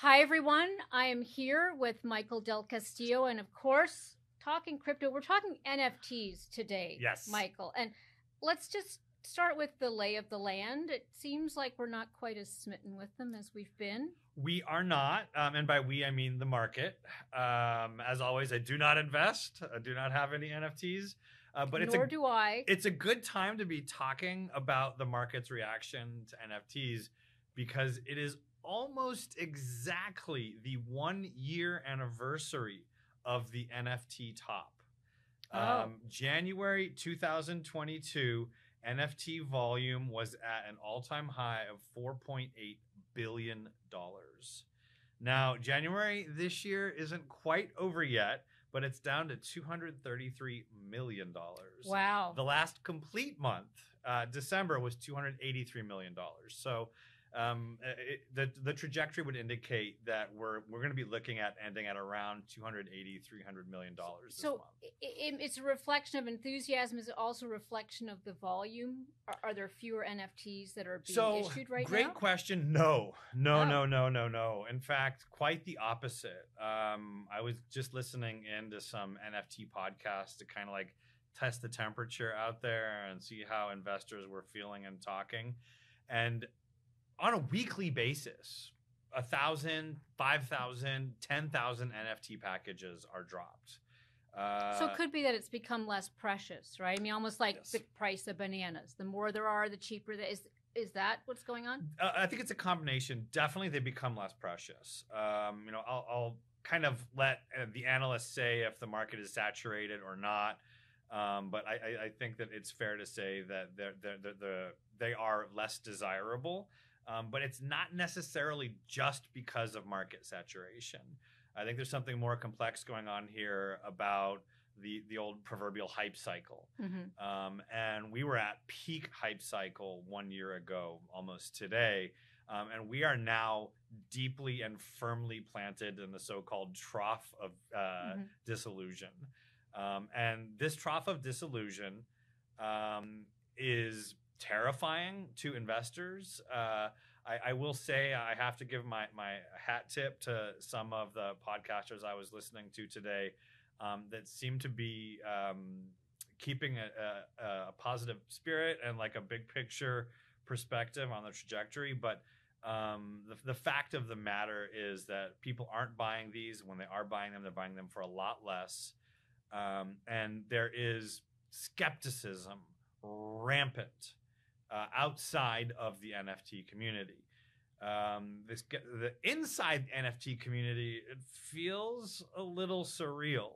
Hi, everyone. I am here with Michael Del Castillo, and of course, talking crypto. We're talking NFTs today. Yes. Michael. And let's just start with the lay of the land. It seems like we're not quite as smitten with them as we've been. We are not, um, and by we I mean the market. Um, as always, I do not invest. I do not have any NFTs. Uh, but it's Nor a do I. it's a good time to be talking about the market's reaction to NFTs because it is almost exactly the one year anniversary of the NFT top. Oh. Um, January 2022, NFT volume was at an all time high of $4.8 billion. Now, January this year isn't quite over yet, but it's down to $233 million. wow. The last complete month, uh, December, was $283 million. So um, it, the, the trajectory would indicate that we're, we're going to be looking at ending at around 280, 300 million dollars so month. i- i- it's a reflection of enthusiasm. Is it also a reflection of the volume? Are, are there fewer NFTs that are being So, issued right now? great question. No, no, Oh. no, no, no, no. In fact, quite the opposite. Um, I was just listening into some NFT podcasts to kind of like test the temperature out there and see how investors were feeling and talking. And on a weekly basis, a thousand, five thousand, ten thousand NFT packages are dropped. Uh, So it could be that it's become less precious, right? I mean, almost like Yes. the price of bananas. The more there are, the cheaper that is. Is that what's going on? Uh, I think it's a combination. Definitely, they become less precious. Um, you know, I'll, I'll kind of let uh, the analysts say if the market is saturated or not. Um, but I, I, I think that it's fair to say that they're, they're, they're, they're, they are less desirable. Um, but it's not necessarily just because of market saturation. I think there's something more complex going on here about the the old proverbial hype cycle. Mm-hmm. Um, and we were at peak hype cycle one year ago, almost today. Um, and we are now deeply and firmly planted in the so called trough of uh, Mhm. disillusion. Um, and this trough of disillusion um, is terrifying to investors. Uh, I, I will say I have to give my, my hat tip to some of the podcasters I was listening to today um, that seem to be um, keeping a, a, a positive spirit and like a big picture perspective on the trajectory. But um, the, the fact of the matter is that people aren't buying these. When they are buying them, they're buying them for a lot less. Um, and there is skepticism rampant uh, outside of the NFT community. Um, this the inside NFT community it feels a little surreal.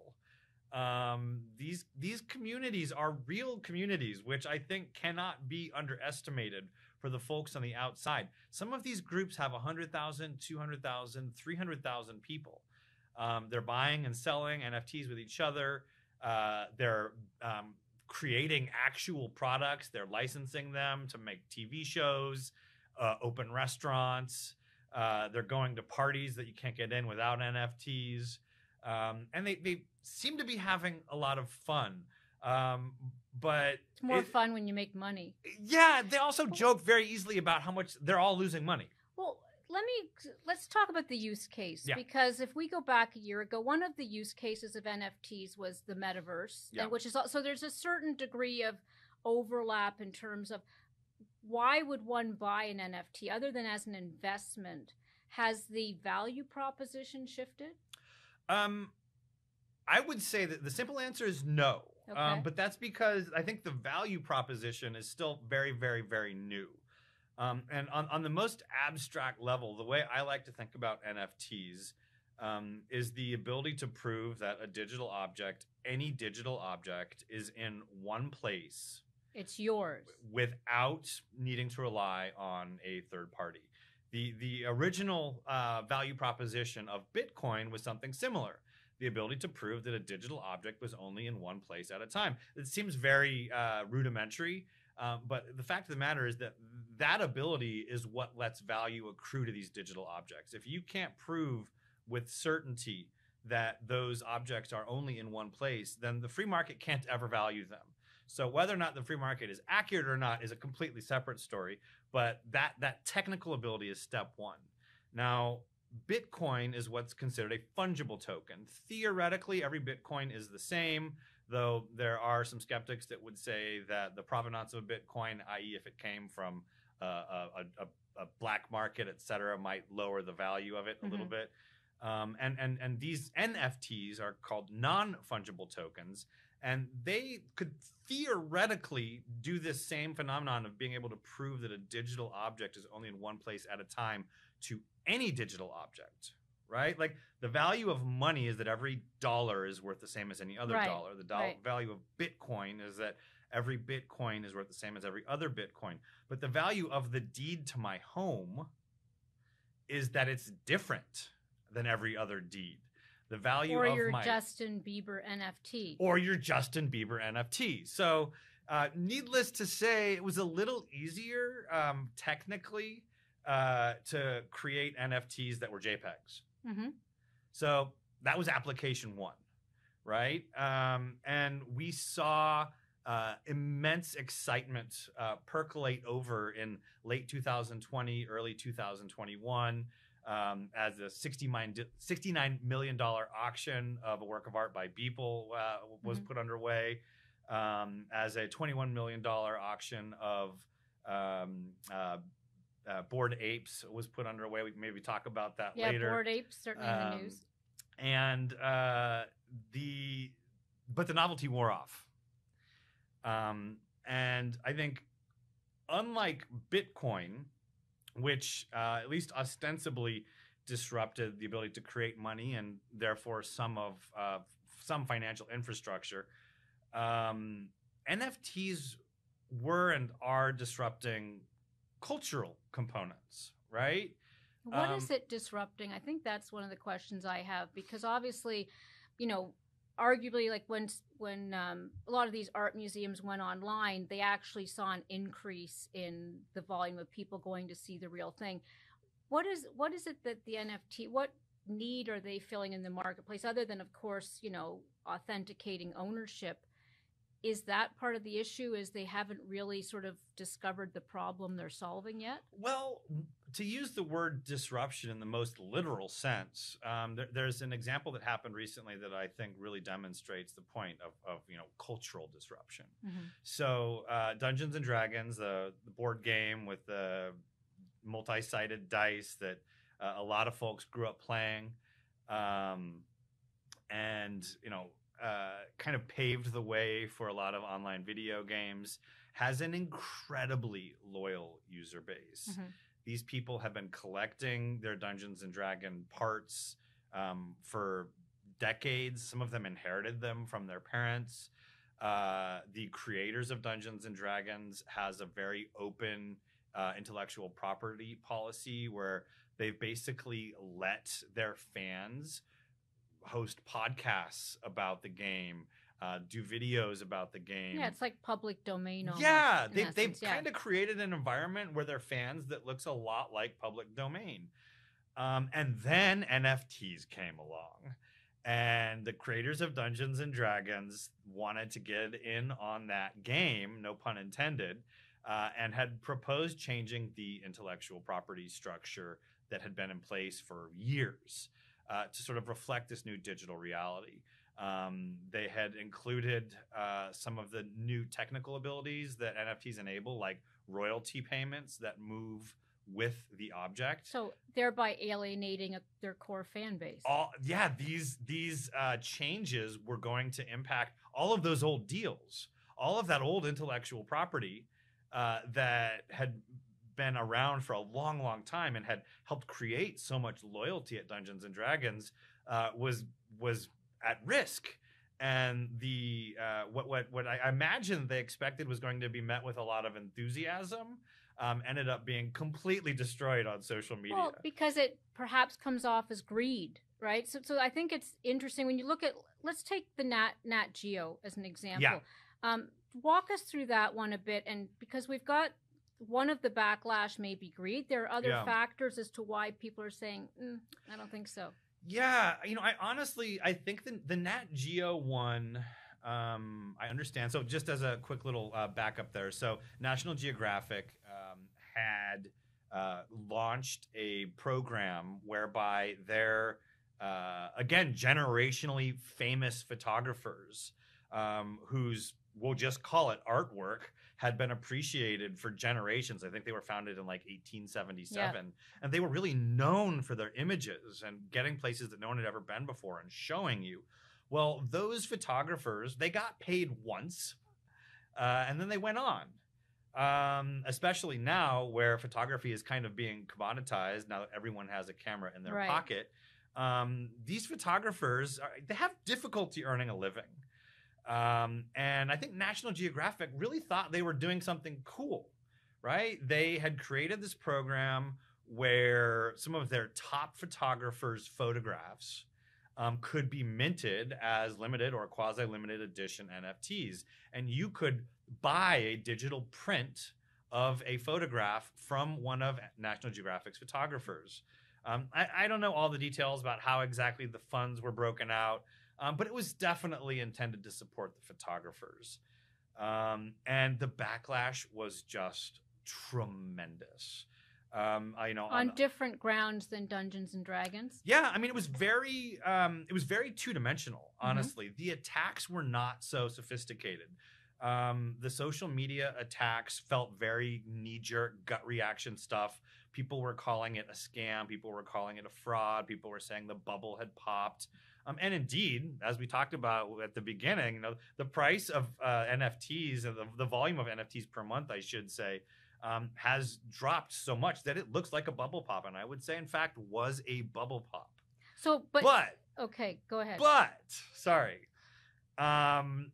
Um, these these communities are real communities, which I think cannot be underestimated for the folks on the outside. Some of these groups have 100,000, 200,000, 300,000 people. Um, they're buying and selling NFTs with each other. Uh, they're um, creating actual products. They're licensing them to make TV shows, uh, open restaurants. Uh, they're going to parties that you can't get in without NFTs. Um, and they, they seem to be having a lot of fun. Um, but It's more it- fun when you make money. yeah, they also joke very easily about how much they're all losing money. Let me let's talk about the use case Yeah. because if we go back a year ago, one of the use cases of NFTs was the metaverse, Yeah. and which is also there's a certain degree of overlap in terms of why would one buy an NFT other than as an investment? Has the value proposition shifted? Um, I would say that the simple answer is no. Okay. Um, but that's because I think the value proposition is still very, very, very new. Um, and on, on the most abstract level, the way I like to think about NFTs um, is the ability to prove that a digital object, any digital object, is in one place It's yours. without needing to rely on a third party. The the original uh, value proposition of Bitcoin was something similar. The ability to prove that a digital object was only in one place at a time. It seems very uh, rudimentary, um, but the fact of the matter is that that ability is what lets value accrue to these digital objects. If you can't prove with certainty that those objects are only in one place, then the free market can't ever value them. So whether or not the free market is accurate or not is a completely separate story. But that that technical ability is step one. Now Bitcoin is what's considered a fungible token. Theoretically, every Bitcoin is the same, though there are some skeptics that would say that the provenance of a Bitcoin, i.e., if it came from uh, a, a, a, black market, et cetera, might lower the value of it a mm-hmm. little bit. Um, and, and, and these NFTs are called non fungible tokens. And they could theoretically do this same phenomenon of being able to prove that a digital object is only in one place at a time to any digital object, right? Like the value of money is that every dollar is worth the same as any other right. dollar. The do- right. value of Bitcoin is that every Bitcoin is worth the same as every other Bitcoin. But the value of the deed to my home is that it's different than every other deed the value or of your my Justin Bieber NFT or your Justin Bieber NFT. So, uh, needless to say, it was a little easier um, technically uh, to create NFTs that were JPEGs. Mm-hmm. So that was application one, right? Um, and we saw uh, immense excitement uh, percolate over in late 2020, early 2021 um, as the 69 million dollar auction of a work of art by Beeple uh, was mm-hmm. put underway, um, as a 21 million dollar auction of um, uh, uh, Bored Apes was put underway. We can maybe talk about that yeah, later. Bored Apes certainly in the um, news. And uh, the but the novelty wore off. Um, and I think, unlike Bitcoin, which uh, at least ostensibly disrupted the ability to create money and therefore some of uh, some financial infrastructure. Um, NFTs were and are disrupting cultural components, right? What um, is it disrupting? I think that's one of the questions I have because obviously, you know, arguably like when when um, a lot of these art museums went online they actually saw an increase in the volume of people going to see the real thing. What is what is it that the nft what need are they filling in the marketplace other than of course you know authenticating ownership? Is that part of the issue is they haven't really sort of discovered the problem they're solving yet? Well to use the word disruption in the most literal sense um, there, there's an example that happened recently that i think really demonstrates the point of, of you know cultural disruption mm-hmm. so uh, dungeons and dragons the, the board game with the multi-sided dice that uh, a lot of folks grew up playing um, and you know uh, kind of paved the way for a lot of online video games, has an incredibly loyal user base. Mm-hmm. These people have been collecting their Dungeons and Dragon parts um, for decades. Some of them inherited them from their parents. Uh, the creators of Dungeons and Dragons has a very open uh, intellectual property policy where they've basically let their fans host podcasts about the game, uh, do videos about the game. Yeah, it's like public domain. Almost, yeah, they, they've yeah. kind of created an environment where they're fans that looks a lot like public domain. Um, and then NFTs came along, and the creators of Dungeons and Dragons wanted to get in on that game, no pun intended, uh, and had proposed changing the intellectual property structure that had been in place for years uh, to sort of reflect this new digital reality. Um, they had included uh, some of the new technical abilities that NFTs enable, like royalty payments that move with the object. So thereby alienating a, their core fan base. All, yeah, these these uh, changes were going to impact all of those old deals, all of that old intellectual property uh, that had been around for a long, long time and had helped create so much loyalty at Dungeons and Dragons uh, was was at risk. And the uh, what what what I imagine they expected was going to be met with a lot of enthusiasm um, ended up being completely destroyed on social media. Well, because it perhaps comes off as greed, right? So, so I think it's interesting when you look at. Let's take the Nat Nat Geo as an example. Yeah. Um, walk us through that one a bit, and because we've got one of the backlash may be greed. There are other yeah. factors as to why people are saying, mm, I don't think so. Yeah, you know, I honestly, I think the the Nat Geo one, um, I understand. So just as a quick little uh, backup there, so National Geographic um, had uh, launched a program whereby their uh, again generationally famous photographers um, whose we'll just call it artwork had been appreciated for generations. I think they were founded in like 1877, and they were really known for their images and getting places that no one had ever been before and showing you. Well, those photographers they got paid once, uh, and then they went on. Um, especially now, where photography is kind of being commoditized. Now that everyone has a camera in their Right. pocket, um, these photographers are, they have difficulty earning a living. Um, and I think National Geographic really thought they were doing something cool, right? They had created this program where some of their top photographers' photographs um, could be minted as limited or quasi limited edition NFTs. And you could buy a digital print of a photograph from one of National Geographic's photographers. Um, I, I don't know all the details about how exactly the funds were broken out, um, but it was definitely intended to support the photographers. Um, and the backlash was just tremendous. Um, I, you know, on different grounds than Dungeons and Dragons. yeah, I mean, it was very, um, it was very two dimensional. Mhm. Honestly, the attacks were not so sophisticated. Um, the social media attacks felt very knee jerk, gut reaction stuff. People were calling it a scam. People were calling it a fraud. People were saying the bubble had popped. Um, and indeed, as we talked about at the beginning, you know, the price of uh, NFTs and the, the volume of NFTs per month, I should say, um, has dropped so much that it looks like a bubble pop. And I would say, in fact, was a bubble pop. So, but, But, okay, go ahead. but, sorry, um,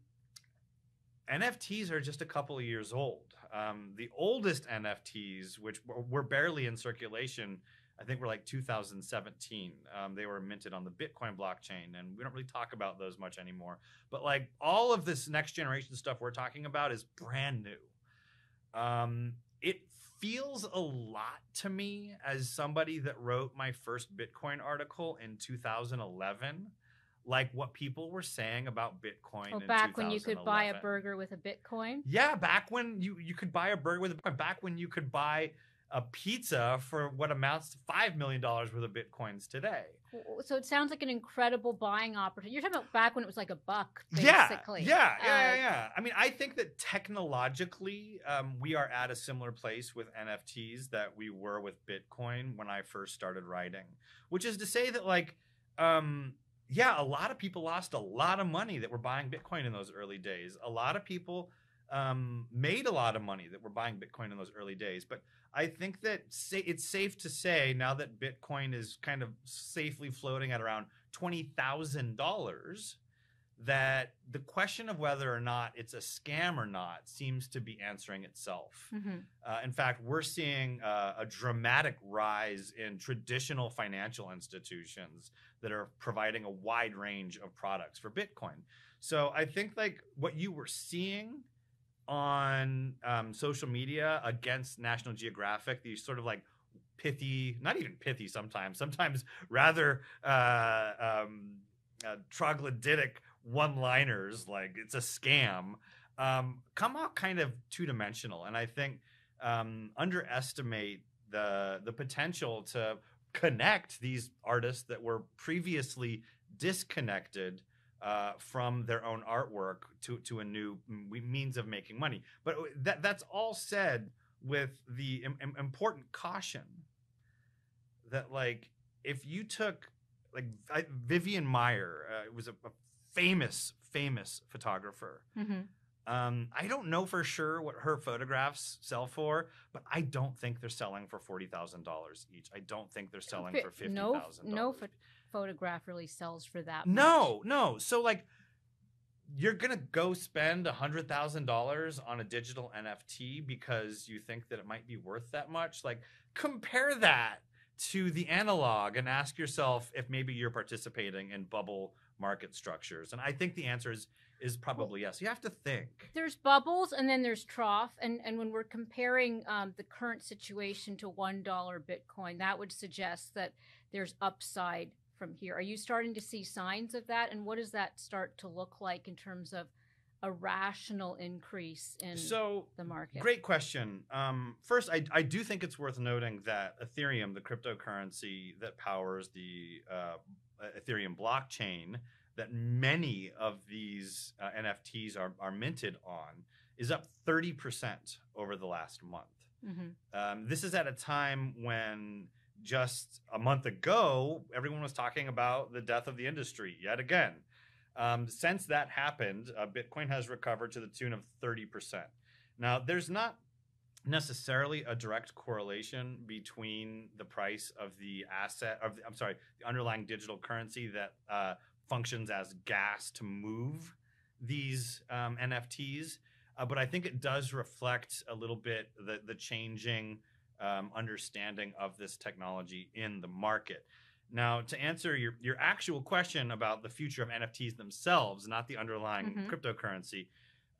NFTs are just a couple of years old. Um, the oldest NFTs, which were, were barely in circulation, I think we're like 2017. Um, they were minted on the Bitcoin blockchain, and we don't really talk about those much anymore. But like all of this next generation stuff we're talking about is brand new. Um, it feels a lot to me as somebody that wrote my first Bitcoin article in 2011, like what people were saying about Bitcoin. oh, in back when you could buy a burger with a Bitcoin. Yeah, back when you you could buy a burger with a Bitcoin, back when you could buy a pizza for what amounts to five million dollars worth of bitcoins today. So it sounds like an incredible buying opportunity. You're talking about back when it was like a buck, Yeah, basically. yeah, yeah, yeah, Uh, yeah. I mean, I think that technologically, um, we are at a similar place with NFTs that we were with Bitcoin when I first started writing. Which is to say that, like, um, yeah, a lot of people lost a lot of money that were buying Bitcoin in those early days. A lot of people um, made a lot of money that were buying Bitcoin in those early days. But I think that sa- it's safe to say now that Bitcoin is kind of safely floating at around twenty thousand dollars, that the question of whether or not it's a scam or not seems to be answering itself. mhm. Uh, in fact, we're seeing uh, a dramatic rise in traditional financial institutions that are providing a wide range of products for Bitcoin. So I think like what you were seeing on um, social media against National Geographic, these sort of like pithy, not even pithy sometimes, sometimes rather uh, um, uh, troglodytic one-liners like it's a scam um, come out kind of two-dimensional. And i think um, underestimate the the potential to connect these artists that were previously disconnected uh, from their own artwork to to a new means of making money. But that that's all said with the im- im- important caution that like if you took like I, Vivian Maier uh, was a, a famous famous photographer. Mhm. Um, I don't know for sure what her photographs sell for, but I don't think they're selling for forty thousand dollars each. I don't think they're selling for fifty no, no pho- photograph really sells for that. much. No, no. So like you're gonna go spend a hundred thousand dollars on a digital NFT because you think that it might be worth that much. Like compare that to the analog and ask yourself if maybe you're participating in bubble market structures. And I think the answer is is probably yes. You have to think. There's bubbles and then there's trough, and and when we're comparing um, the current situation to one dollar Bitcoin, that would suggest that there's upside from here. Are you starting to see signs of that? And what does that start to look like in terms of a rational increase in So the market? Great question. Um, first, I, I do think it's worth noting that Ethereum, the cryptocurrency that powers the uh, Ethereum blockchain, that many of these uh, NFTs are, are minted on, is up 30% over the last month. Mhm. Um, this is at a time when just a month ago, everyone was talking about the death of the industry yet again. Um, since that happened, uh, Bitcoin has recovered to the tune of 30%. Now, there's not necessarily a direct correlation between the price of the asset, of I'm sorry, the underlying digital currency that uh, functions as gas to move these um, NFTs. Uh, but I think it does reflect a little bit the, the changing um, understanding of this technology in the market. Now, to answer your, your actual question about the future of NFTs themselves, not the underlying Mhm. cryptocurrency,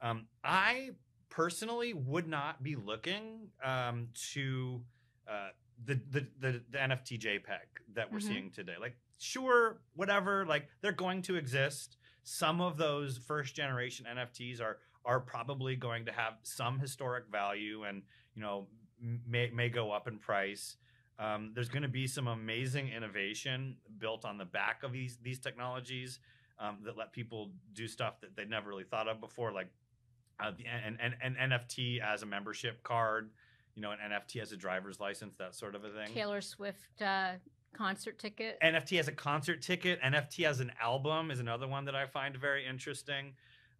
um, I personally would not be looking um, to uh, the, the, the, the NFT JPEG that we're Mhm. seeing today. Like, sure, whatever, like they're going to exist. Some of those first generation NFTs are are probably going to have some historic value and you know may may go up in price. Um, there's going to be some amazing innovation built on the back of these these technologies um, that let people do stuff that they never really thought of before, like uh, the, an, an, an NFT as a membership card, you know, an NFT as a driver's license, that sort of a thing. Taylor Swift uh, concert ticket. NFT as a concert ticket, NFT as an album is another one that I find very interesting.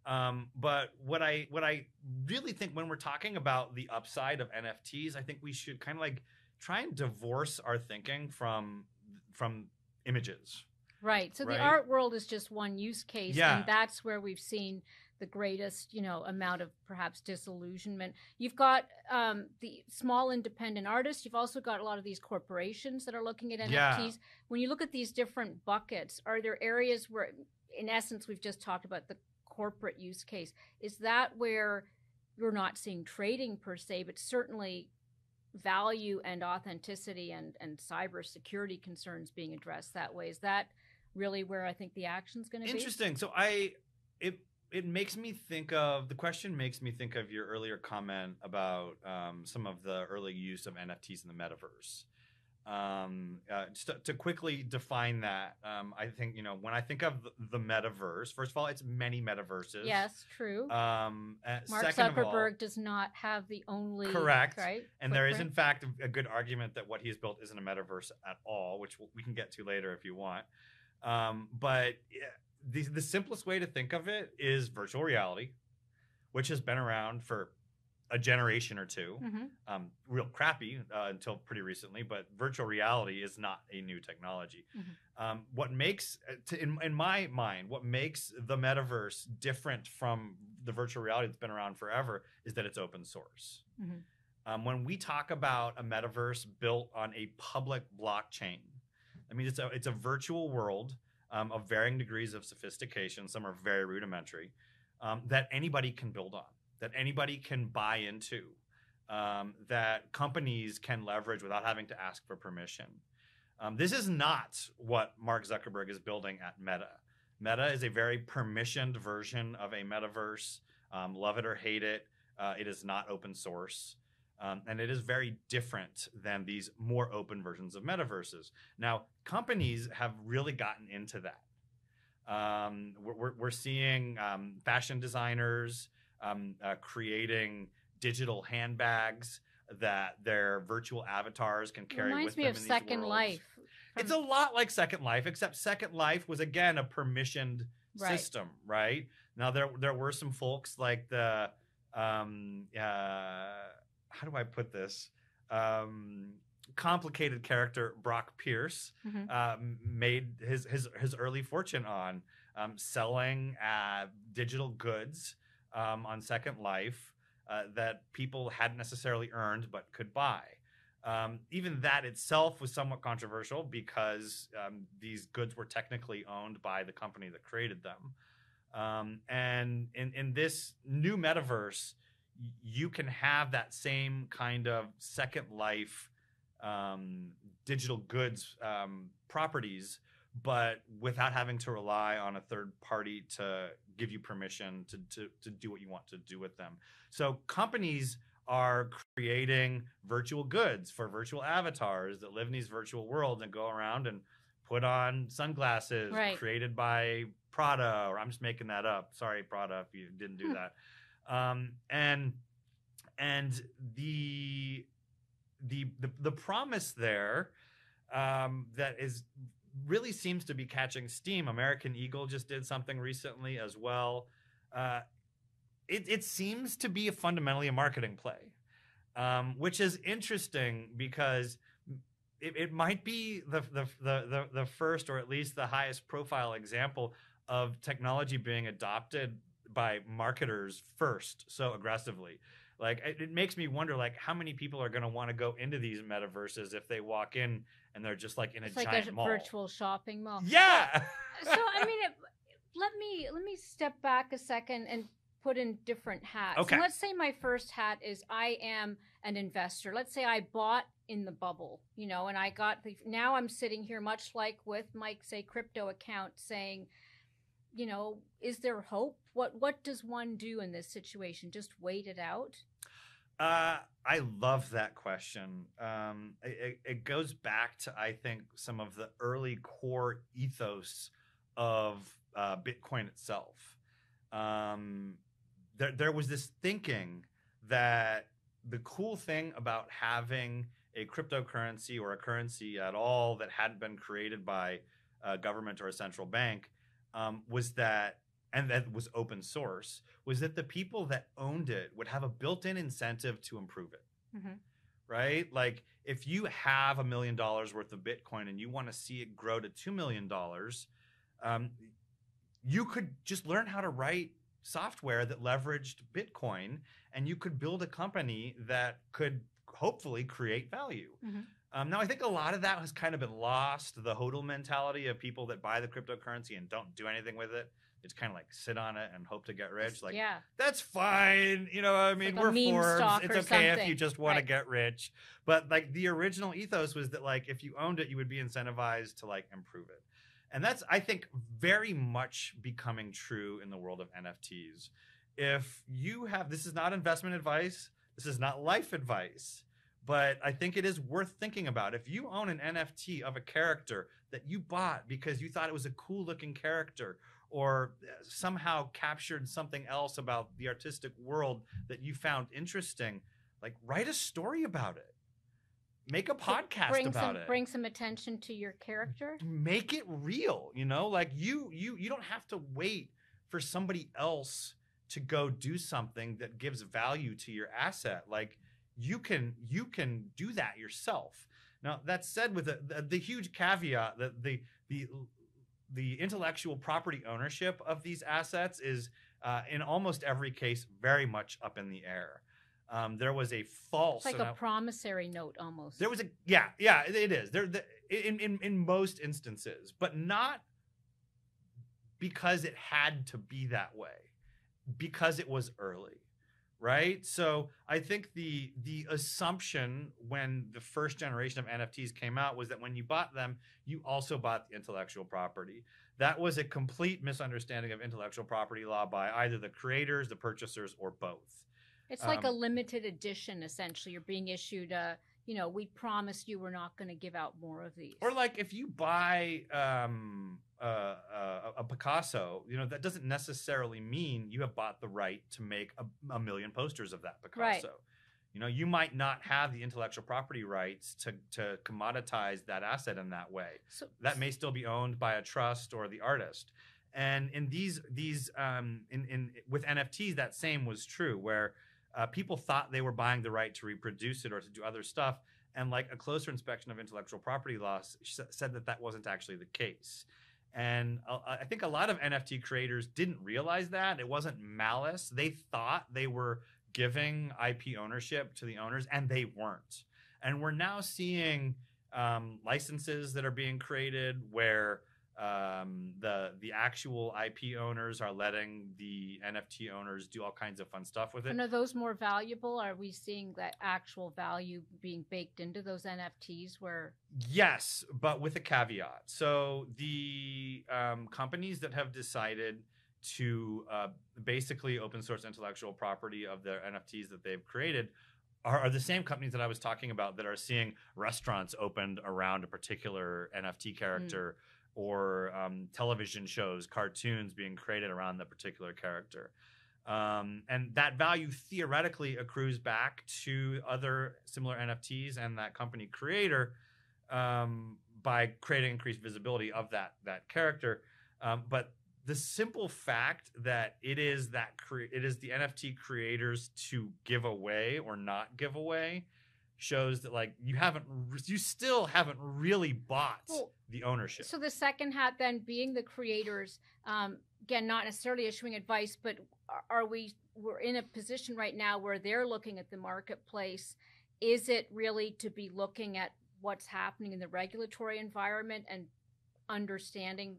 Um, but what I what I really think when we're talking about the upside of NFTs, I think we should kind of like try and divorce our thinking from from images. Right. So Right. the art world is just one use case, Yeah. and that's where we've seen the greatest, you know, amount of perhaps disillusionment. You've got um, the small independent artists. You've also got a lot of these corporations that are looking at Yeah. NFTs. When you look at these different buckets, are there areas where, in essence, we've just talked about the corporate use case? Is that where you're not seeing trading per se, but certainly value and authenticity and and cybersecurity concerns being addressed that way? Is that really where I think the action's going to be? Interesting. So I it it makes me think of the question makes me think of your earlier comment about um, some of the early use of NFTs in the metaverse. Um, uh, just to, to quickly define that, um, I think you know when I think of the, the metaverse, first of all, it's many metaverses. Yes, true. Um, uh, Mark of all- Zuckerberg does not have the only Correct. right, and there is, in fact, a, good argument that what he's built isn't a metaverse at all, which we can get to later if you want. Um, but the, the simplest way to think of it is virtual reality, which has been around for a generation or two. Mhm. Um, real crappy uh, until pretty recently, but virtual reality is not a new technology. Mhm. Um, what makes, uh, to, in, in my mind, what makes the metaverse different from the virtual reality that's been around forever is that it's open source. Mhm. Um, when we talk about a metaverse built on a public blockchain, I mean it's a it's a virtual world um, of varying degrees of sophistication. Some are very rudimentary um, that anybody can build on, that anybody can buy into, um, that companies can leverage without having to ask for permission. Um, this is not what Mark Zuckerberg is building at Meta. Meta is a very permissioned version of a metaverse. Um, love it or hate it, uh, it is not open source. Um, and it is very different than these more open versions of metaverses. Now, companies have really gotten into that. Um, we're, we're, seeing um, fashion designers um, uh, creating digital handbags that their virtual avatars can carry reminds with me them of in these Second. Life. It's a lot like Second Life, except Second Life was again a permissioned Right. system, right? Now there there were some folks like the um uh how do I put this? Um complicated character Brock Pierce Mhm. um, made his his his early fortune on um, selling uh, digital goods um, on Second Life uh, that people hadn't necessarily earned but could buy. Um, even that itself was somewhat controversial because um, these goods were technically owned by the company that created them. Um, and in, in this new metaverse, you can have that same kind of Second Life um, digital goods um, properties but without having to rely on a third party to give you permission to, to, to do what you want to do with them. So companies are creating virtual goods for virtual avatars that live in these virtual worlds and go around and put on sunglasses Right. created by Prada, or I'm just making that up. Sorry, Prada, if you didn't do Hmm. that. Um, and and the the the, the promise there um, that is really seems to be catching steam. American Eagle just did something recently as well. Uh, it, it seems to be a fundamentally a marketing play, um, which is interesting because it, it might be the, the, the, the, first or at least the highest profile example of technology being adopted by marketers first so aggressively like it, it makes me wonder like how many people are going to want to go into these metaverses if they walk in and they're just like in a It's like giant a mall virtual shopping mall. yeah so I mean, it, let me let me step back a second and put in different hats. Okay. And let's say my first hat is I am an investor. Let's say I bought in the bubble, you know, and I got the. Now I'm sitting here, much like with Mike, say crypto account, saying, you know, is there hope? What what does one do in this situation? Just wait it out. Uh, I love that question. Um, it, it goes back to I think some of the early core ethos of uh, Bitcoin itself. Um, there, there was this thinking that the cool thing about having a cryptocurrency or a currency at all that hadn't been created by a government or a central bank um, was that, and that was open source, was that the people that owned it would have a built-in incentive to improve it. Mhm. Right? Like if you have a million dollars worth of Bitcoin and you want to see it grow to two million dollars, um, you could just learn how to write software that leveraged Bitcoin, and you could build a company that could hopefully create value. Mhm. Um, now, I think a lot of that has kind of been lost. The hodl mentality of people that buy the cryptocurrency and don't do anything with it. It's kind of like sit on it and hope to get rich. Like yeah, that's fine. You know, I mean, like we're Forbes. It's okay if you just want to get rich. But like the original ethos was that like if you owned it, you would be incentivized to like improve it. And that's I think very much becoming true in the world of NFTs. If you have this is not investment advice, this is not life advice, but I think it is worth thinking about. If you own an NFT of a character that you bought because you thought it was a cool looking character or uh, somehow captured something else about the artistic world that you found interesting, like write a story about it. Make a podcast bring about some it. bring some attention to your character. Make it real, you know? Like you you you don't have to wait for somebody else to go do something that gives value to your asset. Like you can you can do that yourself. Now that said, with the, the, the huge caveat that the the the intellectual property ownership of these assets is uh, in almost every case very much up in the air. Um, there was a false It's like a I- promissory note almost. there was a yeah yeah it, it is there the, in in in most instances, but not because it had to be that way, because it was early, right? So I think the the assumption when the first generation of NFTs came out was that when you bought them, you also bought the intellectual property. That was a complete misunderstanding of intellectual property law by either the creators, the purchasers, or both. It's like a Um, limited edition, essentially. You're being issued a, you know, we promised you we're not going to give out more of these. Or like if you buy um, uh, uh, a Picasso, you know that doesn't necessarily mean you have bought the right to make a, a million posters of that Picasso. Right. You know, you might not have the intellectual property rights to to commoditize that asset in that way. so, That may still be owned by a trust or the artist. And in these these um, in in with NFTs, that same was true, where uh, people thought they were buying the right to reproduce it or to do other stuff, and like a closer inspection of intellectual property laws said that that wasn't actually the case. And I think a lot of NFT creators didn't realize that it wasn't malice. They thought they were giving IP ownership to the owners, and they weren't. And we're now seeing um, licenses that are being created where Um, the the actual IP owners are letting the NFT owners do all kinds of fun stuff with it. And are those more valuable? Are we seeing that actual value being baked into those NFTs where Yes, but with a caveat. So the um, companies that have decided to uh, basically open source intellectual property of their NFTs that they've created are, are the same companies that I was talking about that are seeing restaurants opened around a particular NFT character or um, television shows, cartoons being created around that particular character. Um, and that value theoretically accrues back to other similar NFTs and that company creator um, by creating increased visibility of that that character. Um, but the simple fact that it is that cre- it is the NFT creators to give away or not give away shows that like you haven't re- you still haven't really bought Well, the ownership. So the second hat then being the creators, um, again, not necessarily issuing advice, but are- are we we're in a position right now where they're looking at the marketplace. Is it really to be looking at what's happening in the regulatory environment and understanding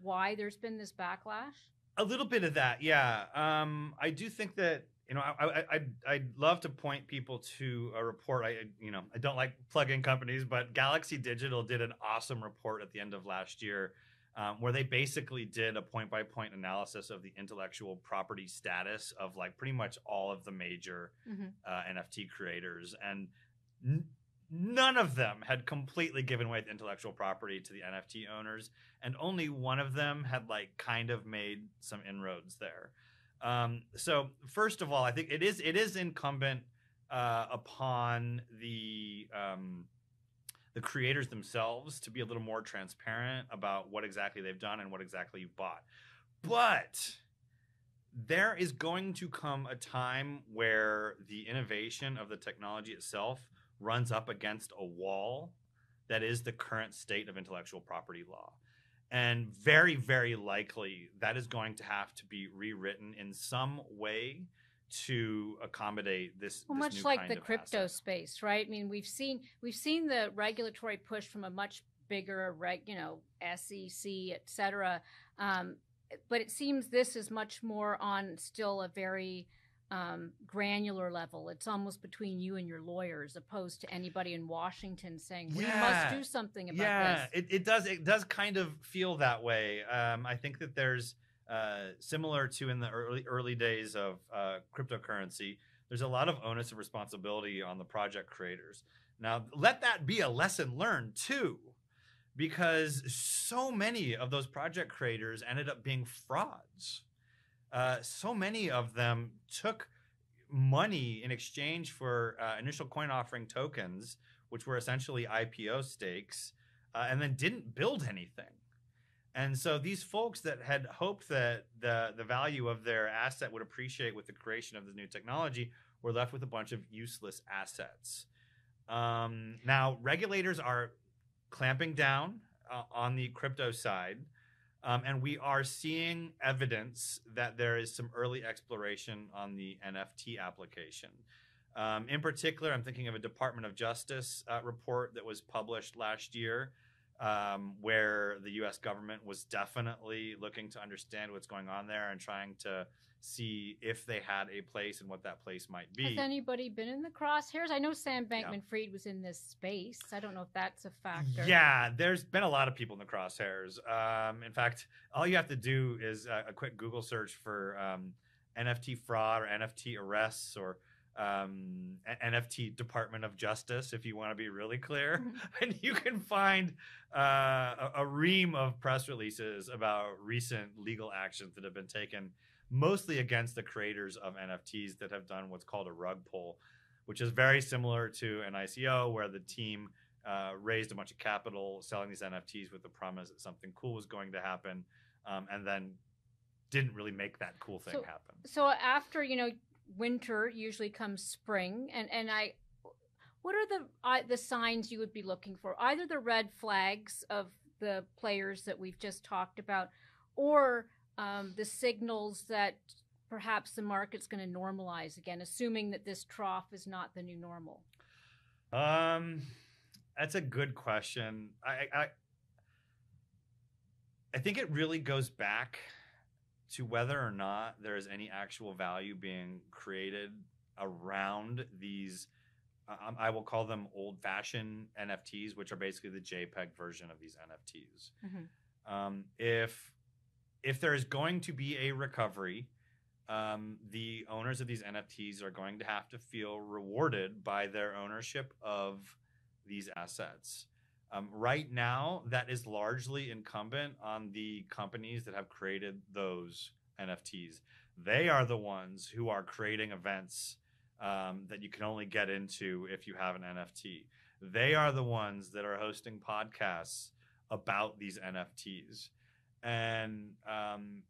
why there's been this backlash? A little bit of that, yeah. Um, I do think that you know I, I I'd, I'd love to point people to a report. I you know I don't like plug-in companies, but Galaxy Digital did an awesome report at the end of last year. Um, where they basically did a point-by-point analysis of the intellectual property status of like pretty much all of the major Mhm. uh, NFT creators, and n- none of them had completely given away the intellectual property to the NFT owners, and only one of them had like kind of made some inroads there. Um, so first of all, I think it is it is incumbent uh, upon the um, the creators themselves to be a little more transparent about what exactly they've done and what exactly you've bought. But there is going to come a time where the innovation of the technology itself runs up against a wall that is the current state of intellectual property law. And very, very likely that is going to have to be rewritten in some way to accommodate this. Well, this much like the crypto asset. space, right? I mean, we've seen we've seen the regulatory push from a much bigger, reg, you know, SEC, et cetera. Um, but it seems this is much more on still a very um, granular level. It's almost between you and your lawyers, opposed to anybody in Washington saying we must do something about yeah, this. it, it does. It does kind of feel that way. Um, I think that there's uh, similar to in the early early days of uh, cryptocurrency. There's a lot of onus and responsibility on the project creators. Now, let that be a lesson learned too, because so many of those project creators ended up being frauds. Uh, so many of them took money in exchange for uh, initial coin offering tokens, which were essentially IPO stakes, uh, and then didn't build anything. And so these folks that had hoped that the the value of their asset would appreciate with the creation of the new technology were left with a bunch of useless assets. Um, now regulators are clamping down uh, on the crypto side. Um, and we are seeing evidence that there is some early exploration on the NFT application. Um, in particular, I'm thinking of a Department of Justice uh, report that was published last year, um, where the US government was definitely looking to understand what's going on there and trying to see if they had a place and what that place might be. Has anybody been in the crosshairs? I know Sam Bankman Fried was in this space. I don't know if that's a factor. Yeah, there's been a lot of people in the crosshairs. Um, in fact, all you have to do is a, a quick Google search for um, NFT fraud or NFT arrests or um, NFT Department of Justice, if you want to be really clear, and you can find uh, a, a ream of press releases about recent legal actions that have been taken, mostly against the creators of NFTs that have done what's called a rug pull, which is very similar to an ICO where the team uh, raised a bunch of capital selling these NFTs with the promise that something cool was going to happen, um, and then didn't really make that cool thing So- happen. So after you know winter, usually comes spring, and and I, what are the uh, the signs you would be looking for? Either the red flags of the players that we've just talked about, or um, the signals that perhaps the market's going to normalize again, assuming that this trough is not the new normal. Um, that's a good question. I, I I think it really goes back to whether or not there is any actual value being created around these. Um, I will call them old-fashioned NFTs, which are basically the JPEG version of these NFTs. Mhm. Um, if if there is going to be a recovery, um, the owners of these NFTs are going to have to feel rewarded by their ownership of these assets. Um, right now, that is largely incumbent on the companies that have created those NFTs. They are the ones who are creating events um, that you can only get into if you have an NFT. They are the ones that are hosting podcasts about these NFTs. And um,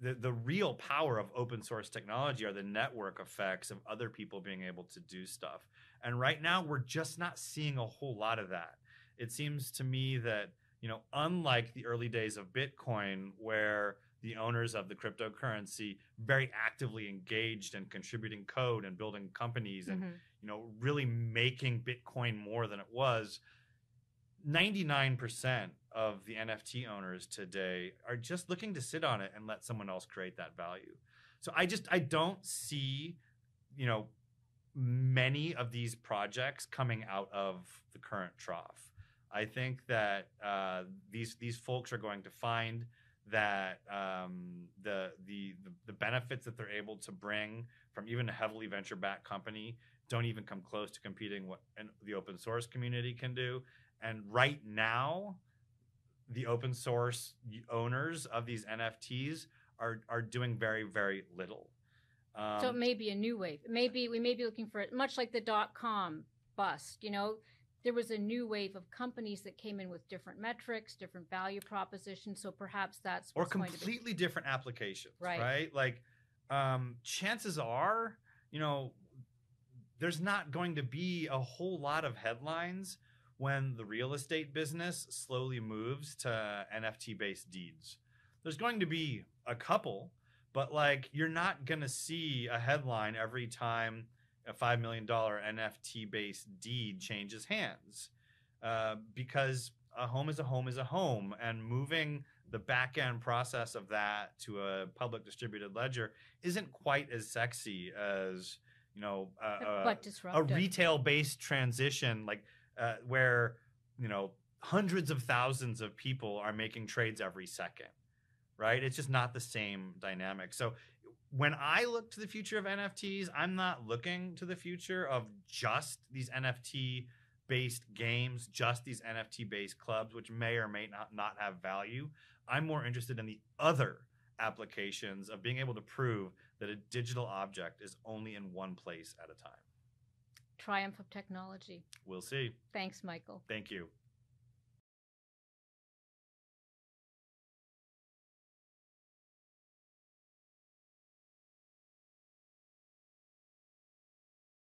the, the real power of open source technology are the network effects of other people being able to do stuff. And right now, we're just not seeing a whole lot of that it seems to me that you know unlike the early days of bitcoin where the owners of the cryptocurrency very actively engaged and contributing code and building companies and Mhm. you know really making bitcoin more than it was 99% of the nft owners today are just looking to sit on it and let someone else create that value so i just i don't see you know many of these projects coming out of the current trough I think that uh, these these folks are going to find that um, the, the the benefits that they're able to bring from even a heavily venture backed company don't even come close to competing what the open source community can do. And right now, the open source owners of these NFTs are are doing very very little. Um, so it may be a new wave. Maybe we may be looking for it, much like the dot com bust. You know, there was a new wave of companies that came in with different metrics, different value propositions. So perhaps that's or what's going to be. completely different applications, Right. right? Like, um, chances are, you know, there's not going to be a whole lot of headlines when the real estate business slowly moves to NFT based deeds. There's going to be a couple, but like, you're not going to see a headline every time a $5 million NFT based deed changes hands uh, because a home is a home is a home and moving the back end process of that to a public distributed ledger isn't quite as sexy as you know uh, a disruptive. retail based transition like uh, where you know hundreds of thousands of people are making trades every second right it's just not the same dynamic so when I look to the future of NFTs, I'm not looking to the future of just these NFT based games, just these NFT based clubs, which may or may not, not have value. I'm more interested in the other applications of being able to prove that a digital object is only in one place at a time. Triumph of technology. We'll see. Thanks, Michael. Thank you.